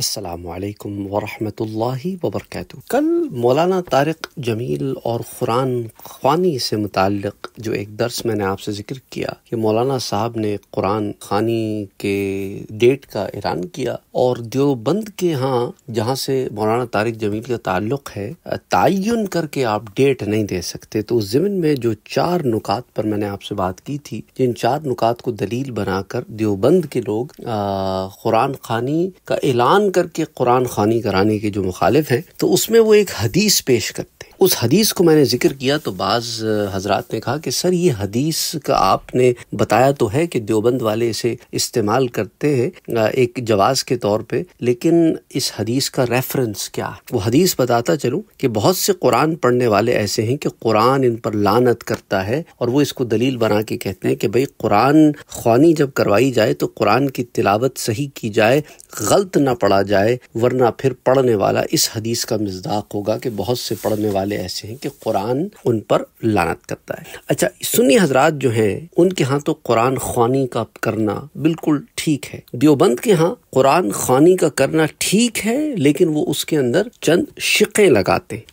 असलकम वरहमतुल्लाहि वबरकातुहू कल मौलाना तारिक जमील और कुरान खानी से मुतक़ जो एक दर्स मैंने आपसे ज़िक्र किया कि मौलाना साहब ने कुरान खानी के डेट का ऐलान किया और देवबंद के यहाँ, जहाँ से मौलाना तारिक जमील का ताल्लुक़ है तयन करके आप डेट नहीं दे सकते। तो उस ज़मीन में जो चार नुकात पर मैंने आपसे बात की थी, जिन चार नुकात को दलील बनाकर देवबंद के लोग कुरान खानी का ऐलान करके कुरान खानी कराने के जो मुखालिफ हैं तो उसमें वो एक हदीस पेश करते उस हदीस को मैंने ज़िक्र किया तो बाज हजरात ने कहा कि, सर, ये हदीस का आपने बताया तो है कि देवबंद वाले इसे इस्तेमाल करते हैं एक जवाज के तौर पे, लेकिन इस हदीस का रेफरेंस क्या है? वो हदीस बताता चलूँ कि बहुत से कुरान पढ़ने वाले ऐसे हैं कि कुरान इन पर लानत करता है और वो इसको दलील बना के कहते हैं कि, भाई, कुरान खानी जब करवाई जाए तो कुरान की तिलावत सही की जाए, गलत ना पढ़ा जाए, वरना फिर पढ़ने वाला इस हदीस का मजदाक होगा कि बहुत से पढ़ने वाले ऐसे हैं कि कुरान उन पर लानत करता है। अच्छा सुन्नी हजरात जो हैं, उनके यहाँ तो कुरान खानी का करना बिल्कुल ठीक है। देवबंद के यहाँ कुरान खानी का करना ठीक है, लेकिन वो उसके अंदर चंद शिके लगाते। हैं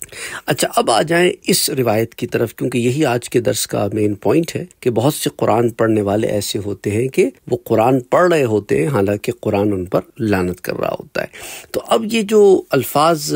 अच्छा अब आ जाएँ इस रिवायत की तरफ़, क्योंकि यही आज के दर्स का मेन पॉइंट है कि बहुत से कुरान पढ़ने वाले ऐसे होते हैं कि वो कुरान पढ़ रहे होते हैं, हालाँकि कुरान उन पर लानत कर रहा होता है। तो अब ये जो अल्फाज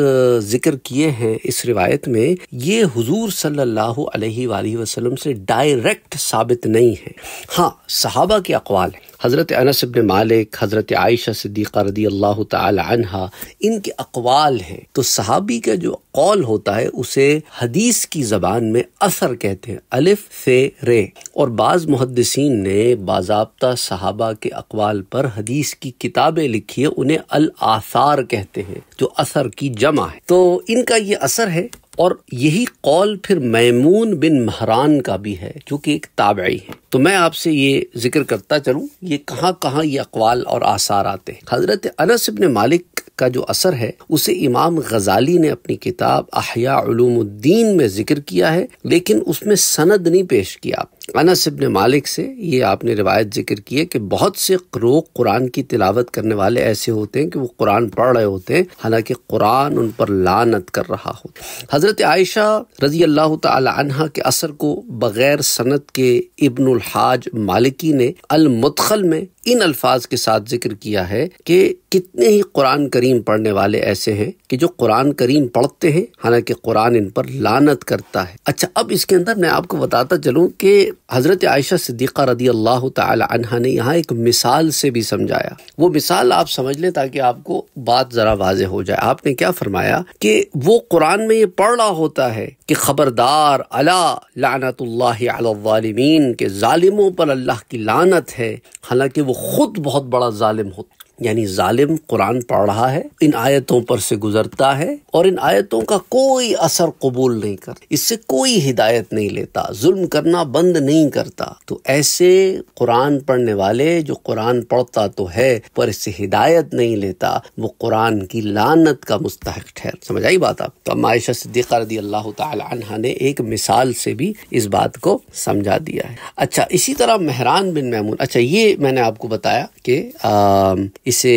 ज़िक्र किए हैं इस रिवायत में, ये हुजूर सल्लल्लाहु अलैहि वसल्लम से डायरेक्ट साबित नहीं है। हाँ सहाबा के अकवाल है। हज़रत अनस इब्न मालिक, हज़रत आयशा सिद्दीक़ा रदी अल्लाह तहा इनके अकवाल हैं। तो सहाबी का जो कौल होता है, उसे हदीस की ज़बान में असर कहते हैं, अलिफ से रे। और बाज़ मुहदसिन ने बाजाबता सहाबा के अकवाल पर हदीस की किताबें लिखी है, उन्हें अल आसार कहते हैं, जो असर की जमा है। तो इनका ये असर है और यही कौल फिर मैमून बिन महरान का भी है, जो कि एक ताबई है। तो मैं आपसे ये ज़िक्र करता चलूँ, ये कहाँ कहाँ ये अकवाल और आसार आते हैं। हज़रत अनस इबन मालिक का जो असर है, उसे इमाम गजाली ने अपनी किताब अहयाउलूमुद्दीन में ज़िक्र किया है, लेकिन उसमें सनद नहीं पेश किया अनस इब्न मालिक से ये आपने रिवायत ज़िक्र की है कि बहुत से लोग कुरान की तिलावत करने वाले ऐसे होते हैं कि वो कुरान पढ़ रहे होते हैं, हालाँकि कुरान उन पर लानत कर रहा हो। हज़रत आयशा रज़ी अल्लाह तहा के असर को बगैर सनत के इब्नुल हाज मालिकी ने अल मुदखल में इन अल्फाज के साथ ज़िक्र किया है कि कितने ही कुरान करीम पढ़ने वाले ऐसे हैं कि जो कुरान करीम पढ़ते हैं, हालाँकि कुरान इन पर लानत करता है। अच्छा अब इसके अंदर मैं आपको बताता चलूँ कि हज़रत आयशा सिद्दीक़ा रदी अल्लाह तहा ने यहाँ एक मिसाल से भी समझाया। वो मिसाल आप समझ लें ताकि आपको बात जरा वाजे हो जाए। आपने क्या फरमाया कि वो कुरान में ये पढ़ रहा होता है कि खबरदार अला लानतुल्लामीन के जालिमों पर अल्लाह की लानत है। हालाँकि वो खुद बहुत बड़ा जालिम होता यानी जालिम कुरान पढ़ रहा है, इन आयतों पर से गुजरता है और इन आयतों का कोई असर कबूल नहीं कर इससे कोई हिदायत नहीं लेता, जुल्म करना बंद नहीं करता। तो ऐसे कुरान पढ़ने वाले जो कुरान पढ़ता तो है, पर इससे हिदायत नहीं लेता, वो कुरान की लानत का मुस्तक ठहर। समझ आई बात आप? तो मायशा सिद्दीक़ा अल्लाह तहा ने एक मिसाल से भी इस बात को समझा दिया है। अच्छा इसी तरह मेहरान बिन महमून अच्छा ये मैंने आपको बताया कि इसे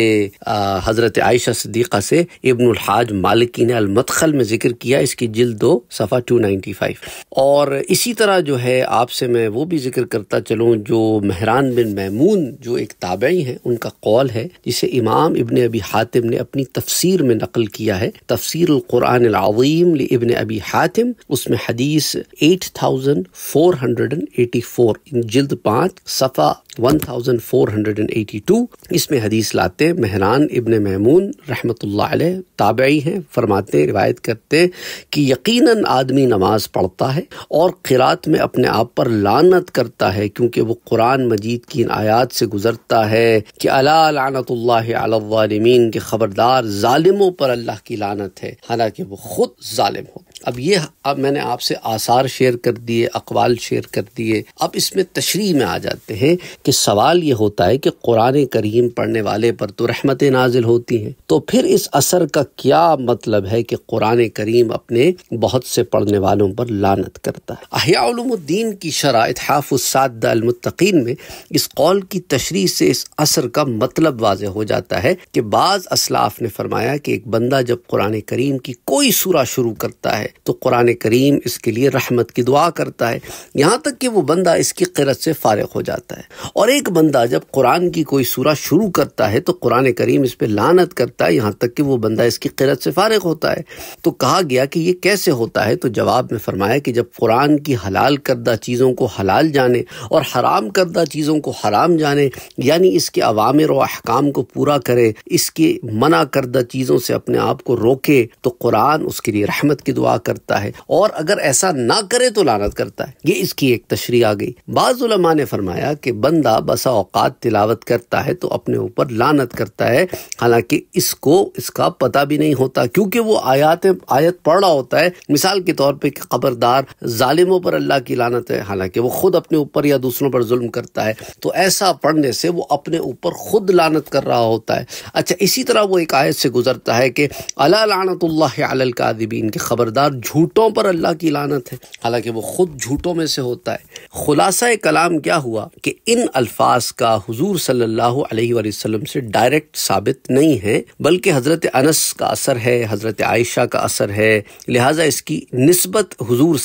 हज़रत आयशा सिद्दीक़ा से इब्नुल हाज मालिकी ने अलमतखल में ज़िक्र किया। इसकी जिल्द दो, सफ़ा 295 और इसी तरह जो है, आपसे मैं वो भी ज़िक्र करता चलूँ, जो महरान बिन महमून जो एक ताबई हैं, उनका कौल है, जिसे इमाम इबन अबी हातिम ने अपनी तफसीर में नकल किया है। तफसीर कुरान इबन अबी हातिम, उसमें हदीस eight thousand four hundred and eighty four. जिल्द पाँच, सफ़ा 1482 इसमें हदीस लाते महरान इब्न महमून रहमतुल्लाह ताबई हैं, फरमाते रिवायत करते हैं कि यकीनन आदमी नमाज़ पढ़ता है और क़िरात में अपने आप पर लानत करता है, क्योंकि वो कुरान मजीद की इन आयात से गुजरता है कि अला लानतुल्लामीन के खबरदार जालिमों पर अल्लाह की लानत है। हालाँकि वो खुद जालिम हो। अब ये, अब मैंने आपसे आसार शेयर कर दिए, अकवाल शेयर कर दिए। अब इसमें तशरी में आ जाते हैं कि सवाल ये होता है कि कुरान करीम पढ़ने वाले पर तो रहमत नाजिल होती हैं। तो फिर इस असर का क्या मतलब है कि कुरान करीम अपने बहुत से पढ़ने वालों पर लानत करता है? अहियाद्दीन की शरा इतहाफ़ुसादमतकीन में इस कौल की तशरी से इस असर का मतलब वाज हो जाता है कि बाज़ असलाफ ने फरमाया कि एक बंदा जब कुरान करीम की कोई सूरा शुरू करता है तो कुरान करीम इसके लिए रहमत की दुआ करता है। यहाँ तक कि वो बंदा इसकी किरत से फारग हो जाता है। और एक बंदा जब कुरान की कोई सूरा शुरू करता है तो कुरान करीम इस पर लानत करता है, यहाँ तक कि वो बंदा इसकी किरत से फारग होता है। तो कहा गया कि ये कैसे होता है? तो जवाब में फरमाया कि जब कुरान की हलाल करदा चीज़ों को हलाल जाने और हराम करदा चीज़ों को हराम जाने, यानी इसके अवामिर और अहकाम को पूरा करे, इसके मना करदा चीज़ों से अपने आप को रोके तो कुरान उसके लिए रहमत की दुआ करता है और अगर ऐसा ना करे तो लानत करता है। ये इसकी एक तशरी आ गई। बाज़ुलमा ने फरमाया कि बंदा बसा औकात तिलावत करता है तो अपने ऊपर लानत करता है। हालाँकि इसको, इसका पता भी नहीं होता, क्योंकि वो आयात, आयत पढ़ रहा होता है। मिसाल के तौर पर खबरदार जालिमों पर अल्लाह की लानत है, हालाँकि वो खुद अपने ऊपर या दूसरों पर जुल्म करता है। तो ऐसा पढ़ने से वो अपने ऊपर खुद लानत कर रहा होता है। अच्छा इसी तरह वो एक आयत से गुजरता है कि अला लानतुल्लाकादिबीन के खबरदार झूठों पर अल्लाह की लानत है। हालाँकि वो खुद झूठों में से होता है। खुलासा कलाम क्या हुआ कि इन अल्फाज का हुजूर सल्लल्लाहु अलैहि वसल्लम से डायरेक्ट साबित नहीं है, बल्कि हज़रत अनस का असर है, हज़रत आयशा का असर है। लिहाजा इसकी नस्बत हुजूर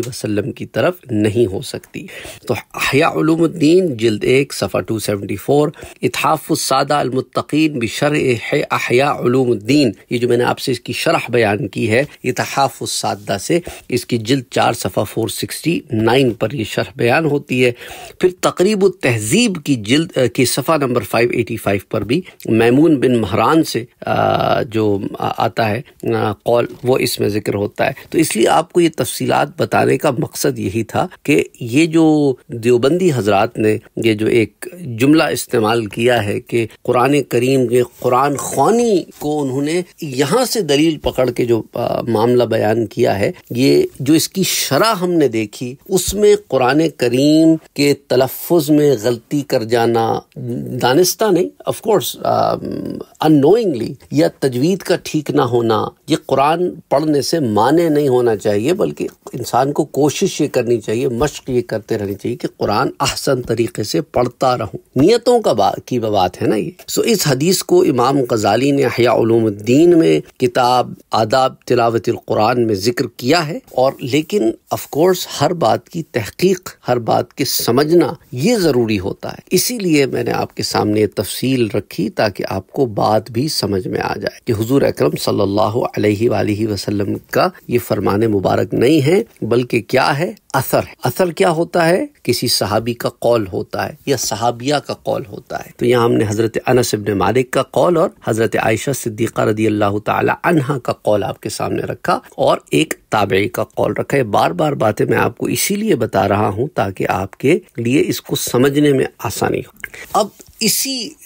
वसल्लम की तरफ़ नहीं हो सकती। तो हयाउलुद्दीन जल्द एक, सफ़ा टू सेवेंटी फोर इतहाफ़ुसादा अलमुत्तकीन बिशर हयाउलुद्दीन ये जो मैंने आपसे इसकी शरह बयान की है। इतहाफ़ुसादा से इसकी जिल्द चार सफ़ा फोर सिक्सटी नाइन पर यह शरह बयान होती है। फिर तकरीब तहजीब की जिल्द की सफ़ा नंबर फाइव एटी फाइव पर भी मैमून बिन महरान से जो आता है कौल, वो इसमें ज़िक्र होता है। तो इसलिए आपको ये तफसीलात बताने का मकसद यही था कि ये जो देवबंदी हजरात ने ये जो एक जुमला इस्तेमाल किया है कि कुरान करीम के कुरान खानी को उन्होंने यहाँ से दलील पकड़ के जो मामला बयान किया है, ये जो इसकी शरह हमने देखी, उसमें कुरान करीम के तलफ़ में गलती कर जाना दानिस्ता नहीं ऑफकोर्स अनोइंगली या तजवीद का ठीक ना होना, ये कुरान पढ़ने से माने नहीं होना चाहिए, बल्कि इंसान को कोशिश ये करनी चाहिए, मश्क ये करते रहनी चाहिए कि कुरान अहसन तरीके से पढ़ता रहूँ। नियतों का बात की बात है ना ये। सो इस हदीस को इमाम गजाली ने हयाउलूमुद्दीन में किताब, आदाब तिलावत कुरान में ज़िक्र किया है। और लेकिन अफकोर्स हर बात की तहकीक, हर बात के समझना ये ज़रूरी होता है। इसीलिए मैंने आपके सामने तफसील रखी ताकि आपको बात भी समझ में आ जाए कि हुजूर अकरम सल्लल्लाहु अलैहि वसल्लम का ये फरमान मुबारक नहीं है, बल्कि क्या है? असर है। असर क्या होता है? किसी सहाबी का कौल होता है या सहाबिया का कौल होता है। तो यहाँ हमने हज़रत अनस इब्न मालिक का कौल और हज़रत आयशा सिद्दीक़ा रदी अल्लाह तहा का कौल आपके सामने रखा और एक ताबे का कौल रखा है। बार बार बातें मैं आपको इसीलिए बता रहा हूँ ताकि आपके लिए इसको समझने में आसानी हो। अब इसी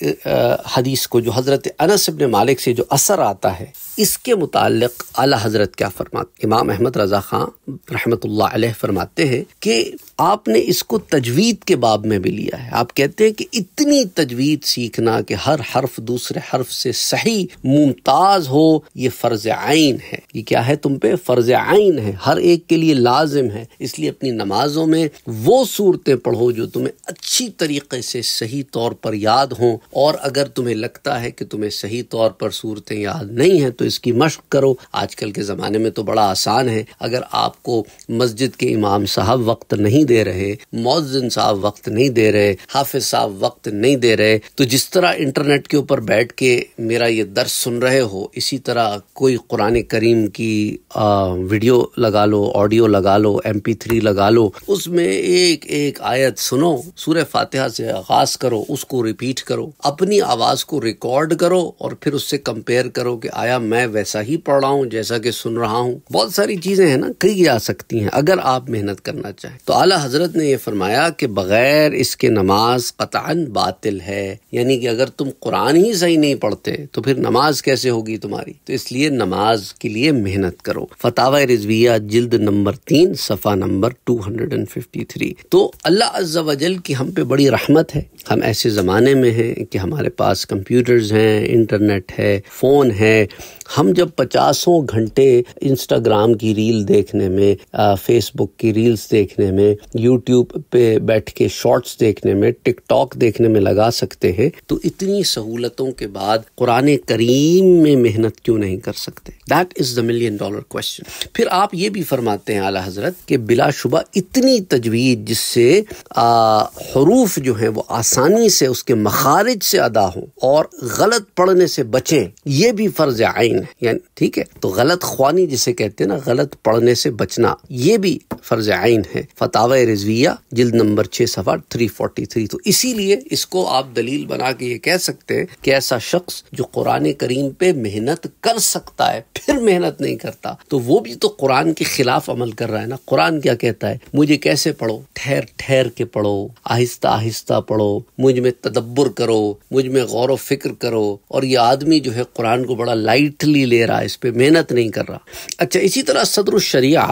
हदीस को जो हज़रत अनस इब्न मालिक से जो असर आता है इसके मुतालिक आला हज़रत क्या फरमाते इमाम अहमद रज़ा ख़ान रहमत फरमाते हैं कि आपने इसको तजवीद के बाब में भी लिया है। आप कहते हैं कि इतनी तजवीद सीखना कि हर हर्फ दूसरे हर्फ से सही मुमताज़ हो, ये फ़र्ज़ आइन है। ये क्या है तुम पे? फ़र्ज़ आइन है। हर एक के लिए लाजिम है। इसलिए अपनी नमाजों में वो सूरतें पढ़ो जो तुम्हें अच्छी तरीके से सही तौर पर याद हों। और अगर तुम्हें लगता है कि तुम्हें सही तौर पर सूरतें याद नहीं है तो इसकी मश्क करो। आजकल के ज़माने में तो बड़ा आसान है। अगर आपको मस्जिद के इमाम साहब वक्त नहीं दे रहे मौजिन साहब वक्त नहीं दे रहे हाफिज साहब वक्त नहीं दे रहे तो जिस तरह इंटरनेट के ऊपर बैठ के मेरा ये दर्श सुन रहे हो इसी तरह कोई कुरान करीम की आ, वीडियो लगा लो ऑडियो लगा लो एम थ्री लगा लो उसमें एक एक आयत सुनो सूर्य फातिहा से आगाज़ करो उसको रिपीट करो अपनी आवाज़ को रिकॉर्ड करो और फिर उससे कंपेयर करो कि आया मैं वैसा ही पढ़ रहा हूँ जैसा कि सुन रहा हूँ। बहुत सारी चीज़ें हैं ना कही जा सकती हैं, अगर आप मेहनत करना चाहें। तो आला हज़रत ने यह फरमाया कि बगैर इसके नमाज़ कतान बातिल है। यानी कि अगर तुम कुरान ही सही नहीं पढ़ते तो फिर नमाज़ कैसे होगी तुम्हारी? तो इसलिए नमाज़ के लिए मेहनत करो। फतावा रिजविया जिल्द नंबर तीन, सफ़ा number two hundred and fifty three. तो अल्लाह अज्जा वजल की हम पे बड़ी रहमत है। हम ऐसे ज़माने में हैं कि हमारे पास कंप्यूटर्स हैं, इंटरनेट है, फ़ोन है हम जब पचासों घंटे इंस्टाग्राम की रील देखने में फेसबुक की रील्स देखने में यूट्यूब पे बैठ के शॉर्ट्स देखने में टिकटॉक देखने में लगा सकते हैं तो इतनी सहूलतों के बाद कुरान करीम में मेहनत क्यों नहीं कर सकते? That is the million dollar question फिर आप ये भी फरमाते हैं आला हज़रत कि बिलाशुबा इतनी तजवीज जिससे हरूफ जो है वो आसानी से उसके मखारिज से अदा हो और गलत पढ़ने से बचें, ये भी फ़र्ज़ आइन है। ठीक है? तो गलत ख्वानी जिसे कहते हैं ना, गलत पढ़ने से बचना, ये भी फ़र्ज़ आइन है। फतावा रिजविया, जिल्द नंबर छह सफ़ा थ्री फोर्टी थ्री तो इसीलिए इसको आप दलील बना के ये कह सकते हैं कि ऐसा शख्स जो कुरान करीम पे मेहनत कर सकता है फिर मेहनत नहीं करता। तो वो भी तो कुरान के खिलाफ अमल कर रहा है ना। कुरान क्या कहता है? मुझे कैसे पढ़ो? ठहर ठहर के पढ़ो। आहिस्ता आहिस्ता पढ़ो। मुझमें तदब्बर करो। मुझमें गौर व फ़िक्र करो। और ये आदमी जो है कुरान को बड़ा लाइटली ले रहा है, इस पर मेहनत नहीं कर रहा। अच्छा इसी तरह सदर शरिया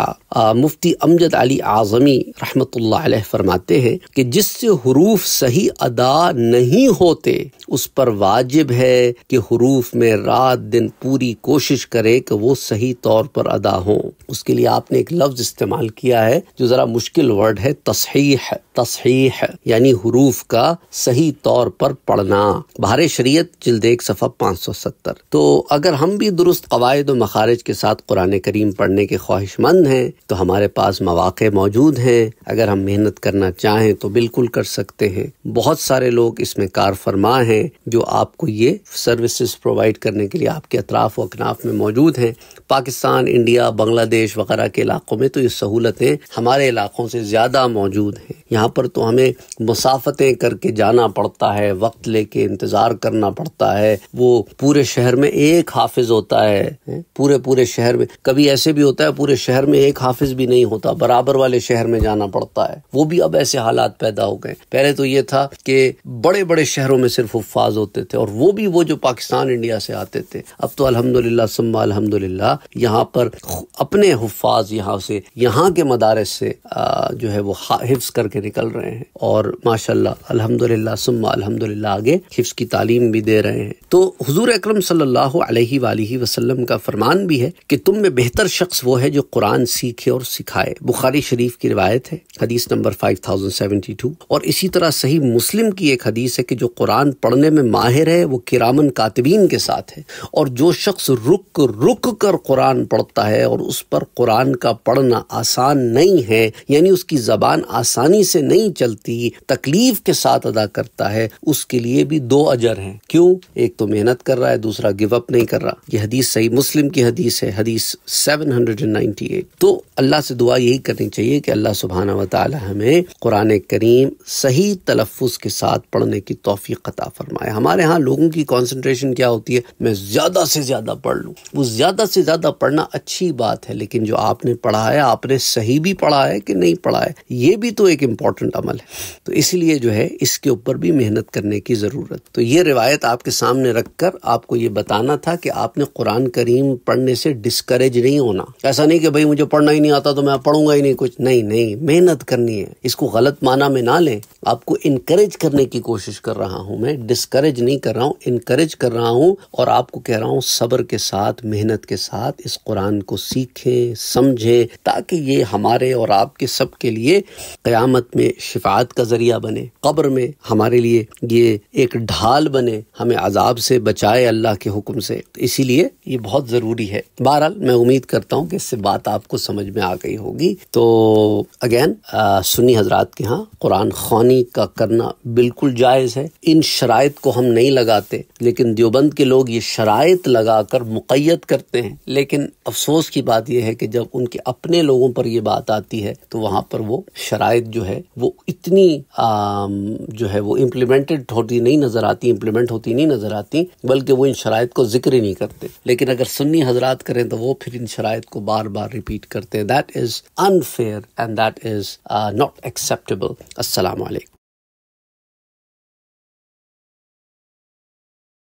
मुफ्ती अमजद अली आजमी रहमत फरमाते हैं कि जिससे हरूफ सही अदा नहीं होते, उस पर वाजिब है कि हरूफ में रात दिन पूरी कोशिश करे कि वो सही तौर पर अदा हो। उसके लिए आपने एक लफ्ज इस्तेमाल किया है जो जरा मुश्किल वर्ड है, तस्हीह तस्हीह, यानी हरूफ का सही तौर पर पढ़ना। बाहर शरीयत, जिल्द एक, सफ़ा पाँच सौ सत्तर। तो अगर हम भी दुरुस्त कवायद व मखारज के साथ कुरान करीम पढ़ने के ख्वाहिशमंद हैं तो हमारे पास मौाक़े मौजूद हैं। अगर हम मेहनत करना चाहें तो बिल्कुल कर सकते हैं। बहुत सारे लोग इसमें कार फरमा हैं, जो आपको ये सर्विसेज़ प्रोवाइड करने के लिए आपके अतराफ व अकनाफ में मौजूद हैं। पाकिस्तान, इंडिया, बांग्लादेश वगैरह के इलाकों में तो ये सहूलतें हमारे इलाकों से ज़्यादा मौजूद हैं। यहाँ पर तो हमें मुसाफतें करके जाना पड़ता है, वक्त लेके इंतज़ार करना पड़ता है। वो पूरे शहर में एक हाफिज होता है पूरे पूरे शहर में, कभी ऐसे भी होता है, पूरे शहर में एक हाफिज भी नहीं होता, बराबर वाले शहर में जाना पड़ता है। वो भी अब ऐसे हालात पैदा हो गए। पहले तो ये था कि बड़े बड़े शहरों में सिर्फ़ उफाज होते थे, और वो भी वो जो पाकिस्तान, इंडिया से आते थे। अब तो अल्हम्दुलिल्लाह, सुम्मा अल्हम्दुलिल्लाह, यहाँ पर अपने हुफाज यहाँ से, यहाँ के मदारस से जो है वो हिफ्स करके निकल रहे हैं। और माशाल्लाह, अल्हम्दुलिल्लाह, सुम्मा अल्हम्दुलिल्लाह आगे हिफ्स की तालीम भी दे रहे हैं। तो हुजूर अकरम सल्लल्लाहु अलैहि वसल्लम का फरमान भी है कि तुम में बेहतर शख्स वो है जो कुरान सीखे और सिखाए। बुखारी शरीफ की रिवायत है, हदीस नंबर 5072 और इसी तरह सही मुस्लिम की एक हदीस है कि जो कुरान पढ़ने में माहिर है, वो किरामन कातबीन के साथ है। और जो शख्स रुक रुक कर कुरान पढ़ता है और उस पर कुरान का पढ़ना आसान नहीं है, यानी उसकी जबान आसानी से नहीं चलती, तकलीफ़ के साथ अदा करता है, उसके लिए भी दो अजर हैं। क्यों? एक तो मेहनत कर रहा है, दूसरा गिव अप नहीं कर रहा। ये हदीस सही मुस्लिम की हदीस है, हदीस 798 तो अल्लाह से दुआ यही करनी चाहिए कि अल्लाह सुबहाना व ताली हमें कुरान करीम सही तलफ़ के साथ पढ़ने की तोफ़ी अता फरमाए। हमारे यहाँ लोगों की कॉन्सेंट्रेशन क्या होती है? मैं ज़्यादा से ज़्यादा पढ़ लूँ। वो ज़्यादा से ज़्यादा पढ़ना अच्छी बात है, लेकिन जो आपने पढ़ा है, आपने सही भी पढ़ा है कि नहीं पढ़ा है? ये भी तो एक इंपॉर्टेंट अमल है तो इसलिए जो है, इसके ऊपर भी मेहनत करने की ज़रूरत। तो ये रिवायत आपके सामने रखकर आपको ये बताना था कि आपने कुरान करीम पढ़ने से डिस्करेज नहीं होना। ऐसा नहीं कि भाई मुझे पढ़ना ही नहीं आता तो मैं पढ़ूँगा ही नहीं कुछ। नहीं नहीं, मेहनत करनी है। इसको गलत माना में ना लें। आपको इनकरेज करने की कोशिश कर रहा हूँ मैं। डिस्करेज नहीं कर रहा हूँ इनकरेज कर रहा हूँ और आपको कह रहा हूँ, सब्र के साथ, मेहनत के साथ इस कुरान को सीखें, समझें, ताकि ये हमारे और आपके सबके लिए क़यामत में शिफात का ज़रिया बने, कब्र में हमारे लिए ये एक ढाल बने, हमें अजाब से बचाए अल्लाह के हुक्म से। तो इसीलिए ये बहुत ज़रूरी है। बहरहाल, मैं उम्मीद करता हूँ कि इससे बात आपको समझ में आ गई होगी। तो अगेन सुन्नी हजरात के यहाँ कुरान खानी का करना बिल्कुल जायज़ है। इन शराइ को हम नहीं लगाते, लेकिन देवबंद के लोग ये शराइ लगाकर मुकैद करते हैं। लेकिन अफसोस की बात यह है कि जब उनके अपने लोगों पर यह बात आती है तो वहाँ पर वो शराइ जो है वो इतनी जो है वो इम्प्लीमेंटेड होती नहीं, नज़र आती इम्प्लीमेंट होती नहीं, नज़र आती, बल्कि वो इन शराइ को ज़िक्र ही नहीं करते। लेकिन अगर सुन्नी हजरात करें तो वो फिर इन शराइ को बार बार रिपीट करते हैं। That is unfair and that is not acceptable Aslam